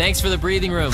Thanks for the breathing room.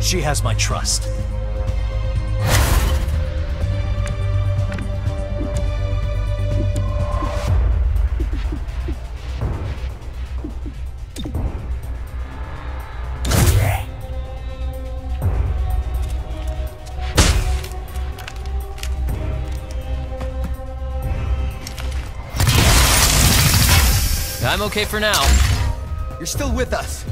She has my trust. I'm okay for now. You're still with us.